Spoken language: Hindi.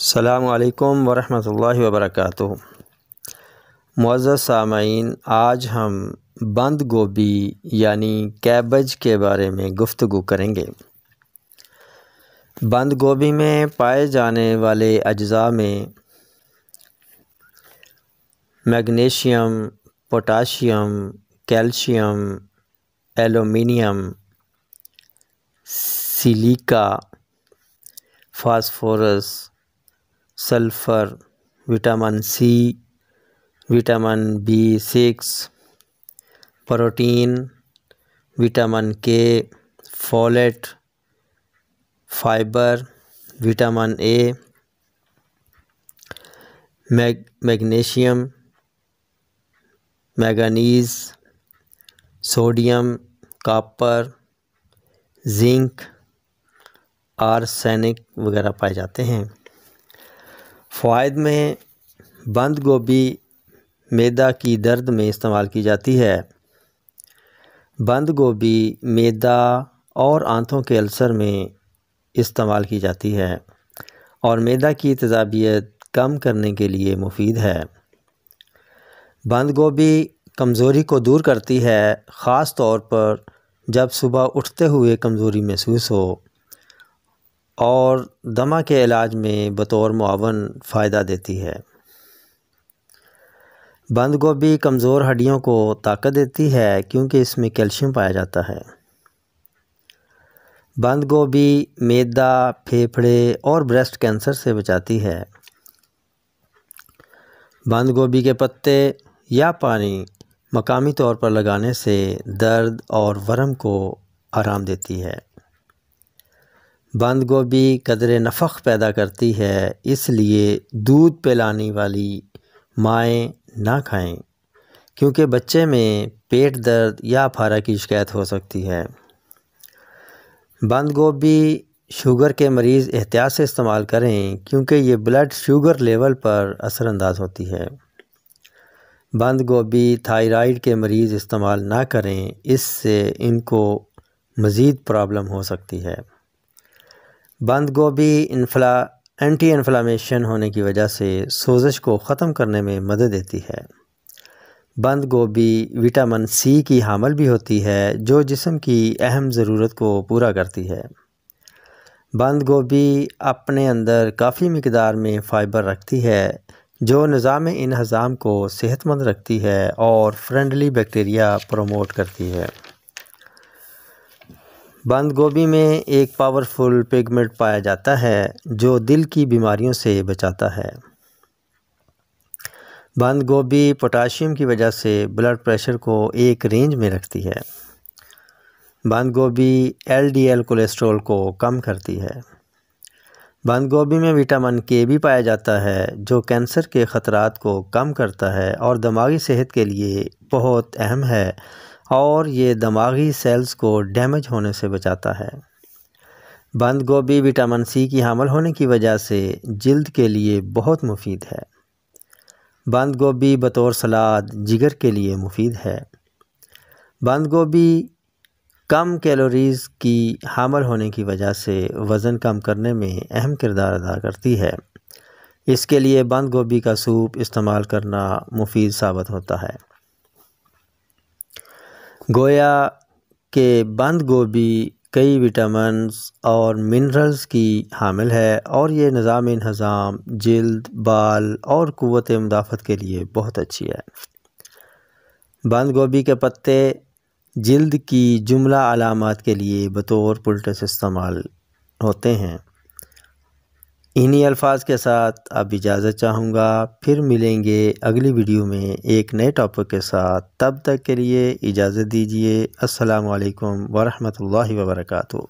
अल्लाम वरहमतुल्लाहि वबरकatuh मुआज़ सामीन आज हम बंद गोभी यानी कैबज के बारे में गुफ्तु करेंगे बंद गोभी में पाए जाने वाले अज्जा में magnesium potassium calcium aluminium silica phosphorus sulphur, vitamin C, vitamin B six, protein, vitamin K folate, fibre, vitamin A, mag, magnesium, manganese, sodium, copper, zinc, arsenic वगैरह पाए जाते हैं। फ़ायद में बंद गोभी मैदा की दर्द में इस्तेमाल की जाती है। बंद गोभी मैदा और आंतों के अल्सर में इस्तेमाल की जाती है और मैदा की तजाबियत कम करने के लिए मुफीद है। बंद गोभी कमज़ोरी को दूर करती है, ख़ास तौर पर जब सुबह उठते हुए कमज़ोरी महसूस हो। और दमा के इलाज में बतौर मुआवन फ़ायदा देती है। बंद गोभी कमज़ोर हड्डियों को ताकत देती है क्योंकि इसमें कैल्शियम पाया जाता है। बंद गोभी मैदा, फेफड़े और ब्रेस्ट कैंसर से बचाती है। बंद गोभी के पत्ते या पानी मकामी तौर पर लगाने से दर्द और वरम को आराम देती है। बंद गोभी कदर नफ़क़ पैदा करती है, इसलिए दूध पिलाने वाली माएँ ना खाएँ, क्योंकि बच्चे में पेट दर्द या फारा की शिकायत हो सकती है। बंद गोभी शुगर के मरीज़ एहतियात से इस्तेमाल करें, क्योंकि ये ब्लड शुगर लेवल पर असरानंदाज होती है। बंद गोभी थायराइड के मरीज़ इस्तेमाल ना करें, इससे इनको मज़ीद प्रॉब्लम हो सकती है। बंद गोभी इन्फ्ला एंटी इन्फ्लामेशन होने की वजह से सोजिश को ख़त्म करने में मदद देती है। बंद गोभी विटामिन सी की हामल भी होती है, जो जिसम की अहम ज़रूरत को पूरा करती है। बंद गोभी अपने अंदर काफ़ी मकदार में फ़ाइबर रखती है, जो निज़ाम इन हज़ाम को सेहतमंद रखती है और फ्रेंडली बैक्टीरिया प्रमोट करती है। बंद गोभी में एक पावरफुल पिगमेंट पाया जाता है, जो दिल की बीमारियों से बचाता है। बंद गोभी पोटाशियम की वजह से ब्लड प्रेशर को एक रेंज में रखती है। बंद गोभी एलडीएल कोलेस्ट्रॉल को कम करती है। बंद गोभी में विटामिन के भी पाया जाता है, जो कैंसर के ख़तरात को कम करता है और दिमागी सेहत के लिए बहुत अहम है। और ये दिमागी सेल्स को डैमेज होने से बचाता है। बंद गोभी विटामिन सी की हामल होने की वजह से जल्द के लिए बहुत मुफीद है। बंद गोभी बतौर सलाद जिगर के लिए मुफीद है। बंद गोभी कम कैलोरीज़ की हामल होने की वजह से वज़न कम करने में अहम किरदार अदा करती है। इसके लिए बंद गोभी का सूप इस्तेमाल करना मुफीद साबित होता है। गोया के बंद गोभी, कई विटामिन्स और मिनरल्स की हामिल है और ये निज़ाम हज़ाम जल्द, बाल और क़वत मुदाफ़त के लिए बहुत अच्छी है। बंद गोभी के पत्ते जल्द की जुमला अलामत के लिए बतौर पुलटस इस्तेमाल होते हैं। इन्हीं अल्फाज के साथ अब इजाज़त चाहूँगा। फिर मिलेंगे अगली वीडियो में एक नए टॉपिक के साथ। तब तक के लिए इजाज़त दीजिए। अस्सलाम वालेकुम वबरकatuh